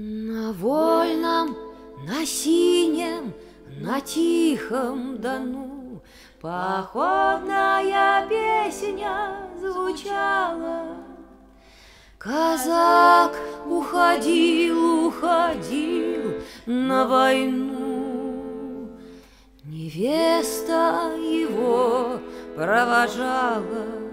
На вольном, на синем, на тихом Дону Походная песня звучала. Казак уходил, уходил на войну. Невеста его провожала.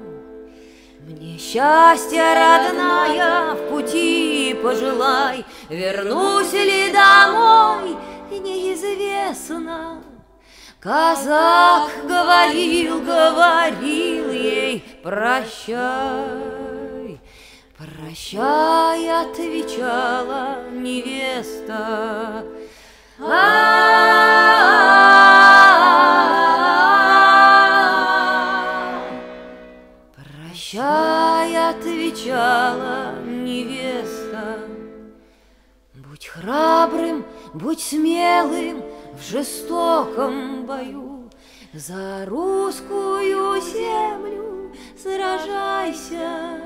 Мне счастье родная в пути пожелай, Вернусь ли домой, неизвестно. Казак говорил, говорил ей прощай. Прощай, отвечала невеста. Прощай, отвечала невеста. Будь храбрым, будь смелым в жестоком бою, За русскую землю сражайся.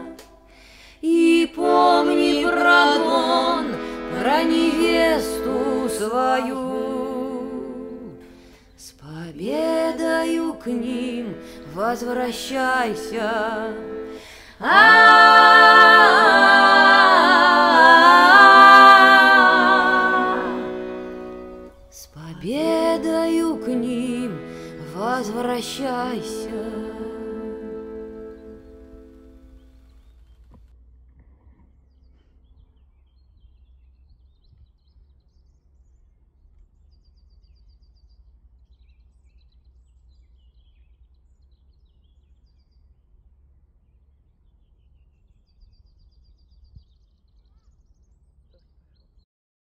И помни про Дон, про невесту свою. Победою к ним возвращайся. С победою к ним возвращайся.